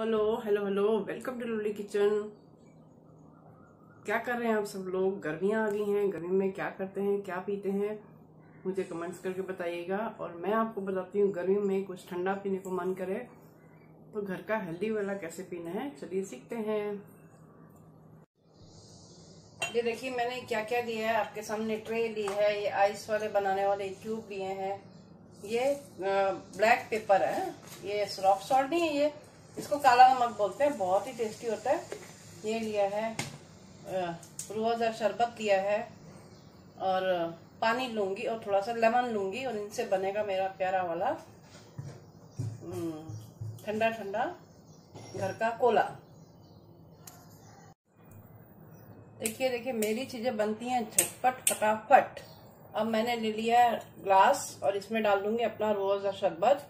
Hello hello hello welcome to lovely kitchen क्या कर रहे हैं आप सब लोग? गर्मियाँ आ गई हैं, गर्मी में क्या करते हैं, क्या पीते हैं? मुझे कमेंट्स करके बताइएगा और मैं आपको बताती हूँ, गर्मी में कुछ ठंडा पीने को मन करे तो घर का हेल्दी वाला कैसे पीना है? चलिए सीखते हैं। ये देखिए, मैंने क्या क्या दिया है, आपके सामने ट्रे ली है, ये आइस वाले बनाने वाले क्यूब लिए हैं। ये ब्लैक पेपर है, ये रॉक सॉल्ट नहीं है ये। इसको काला नमक बोलते हैं बहुत ही टेस्टी होता है। ये लिया है रूहजा शरबत लिया है और पानी लूँगी और थोड़ा सा लेमन लूँगी और इनसे बनेगा मेरा प्यारा वाला हम्म, ठंडा ठंडा घर का कोला। देखिए देखिए मेरी चीज़ें बनती हैं झटपट फटाफट। अब मैंने ले लिया है ग्लास और इसमें डाल दूँगी अपना रोज और शरबत।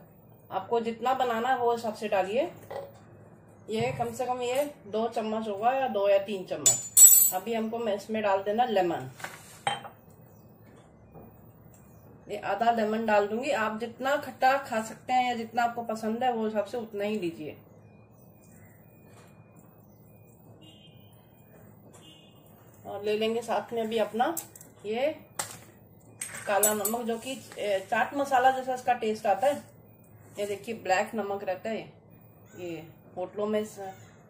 आपको जितना बनाना है वो हिसाब से डालिए। ये कम से कम ये दो चम्मच होगा या दो या तीन चम्मच। अभी हमको इसमें डाल देना लेमन। ये आधा लेमन डाल दूँगी। आप जितना खट्टा खा सकते हैं या जितना आपको पसंद है, वो हिसाब से उतना ही लीजिए। और ले लेंगे साथ में भी अपना ये काला नमक, जो कि चाट मसाला जैसा इसका टेस्ट आता है। ये देखिए ब्लैक नमक रहता है ये होटलों में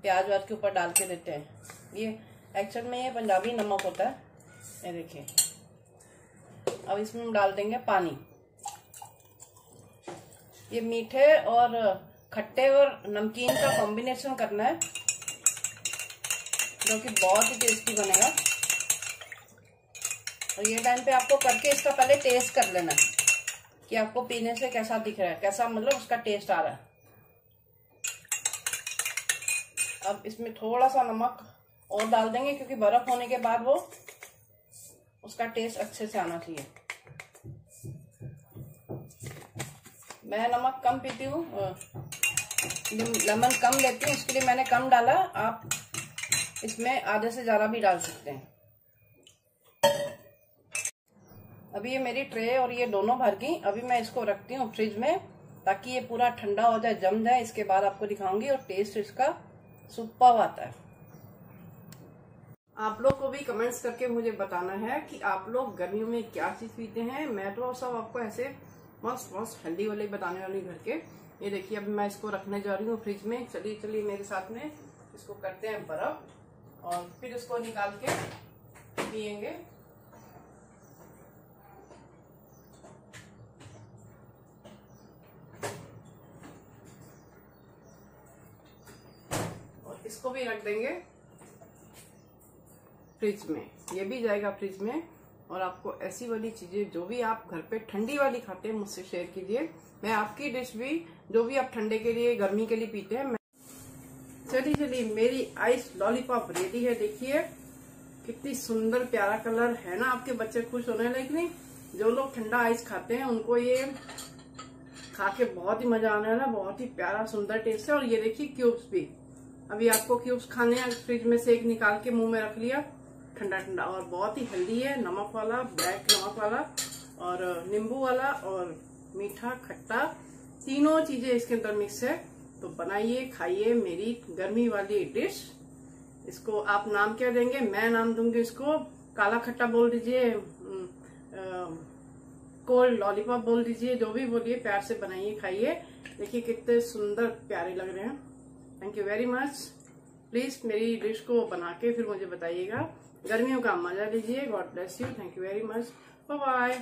प्याज व्याज के ऊपर डाल के देते हैं। ये एक्चुअल में ये पंजाबी नमक होता है। ये देखिए। अब इसमें हम डाल देंगे पानी। ये मीठे और खट्टे और नमकीन का कॉम्बिनेशन करना है, जो कि बहुत ही टेस्टी बनेगा। और ये टाइम पे आपको करके इसका पहले टेस्ट कर लेना है, कि आपको पीने से कैसा दिख रहा है, कैसा मतलब उसका टेस्ट आ रहा है। अब इसमें थोड़ा सा नमक और डाल देंगे, क्योंकि बर्फ़ होने के बाद वो, उसका टेस्ट अच्छे से आना चाहिए। मैं नमक कम पीती हूँ लेमन कम लेती हूँ, इसके लिए मैंने कम डाला, आप इसमें आधे से ज़्यादा भी डाल सकते हैं। अभी ये मेरी ट्रे और ये दोनों भर गई, अभी मैं इसको रखती हूँ फ्रिज में, ताकि ये पूरा ठंडा हो जाए, जम जाए, इसके बाद आपको दिखाऊँगी और टेस्ट इसका सुपर आता है। आप लोग को भी कमेंट्स करके मुझे बताना है कि आप लोग गर्मियों में क्या चीज़ पीते हैं। मैं तो सब आपको ऐसे मस्त मस्त, हेल्दी वाले बताने वाली घर के। ये देखिए अब मैं इसको रखने जा रही हूँ फ्रिज में। चलिए चलिए मेरे साथ में इसको करते हैं बर्फ़ और फिर इसको निकाल के पियेंगे। इसको भी रख देंगे फ्रिज में। ये भी जाएगा फ्रिज में और आपको ऐसी वाली चीज़ें जो भी आप घर पे ठंडी वाली खाते हैं, मुझसे शेयर कीजिए। मैं आपकी डिश भी, जो भी आप ठंडे के लिए, गर्मी के लिए पीते हैं चलिए चलिए, मेरी आइस लॉलीपॉप रेडी है। देखिए, कितनी सुंदर प्यारा कलर है ना, आपके बच्चे खुश होने लेकिन जो लोग ठंडा आइस खाते हैं, उनको ये खा के बहुत ही मज़ा आने वाला बहुत ही प्यारा, सुंदर टेस्ट है। और ये देखिए क्यूब्स भी। अभी आपको क्यूब्स खाने हैं फ्रिज में से एक निकाल के मुँह में रख लिया। ठंडा ठंडा। और बहुत ही हेल्दी है, नमक वाला ब्लैक नमक वाला, और नींबू वाला, और मीठा, खट्टा। तीनों चीज़ें इसके अंदर मिक्स है। तो बनाइए, खाइए मेरी गर्मी वाली डिश इसको आप नाम क्या देंगे? मैं नाम दूँगी इसको। काला खट्टा बोल दीजिए कोल्ड लॉलीपॉप बोल दीजिए, जो भी बोलिए, प्यार से बनाइए, खाइए। देखिए कितने सुंदर प्यारे लग रहे हैं। Thank you very much please मेरी डिश को बना के फिर मुझे बताइएगा। गर्मियों का मज़ा लीजिए। God bless you thank you very much bye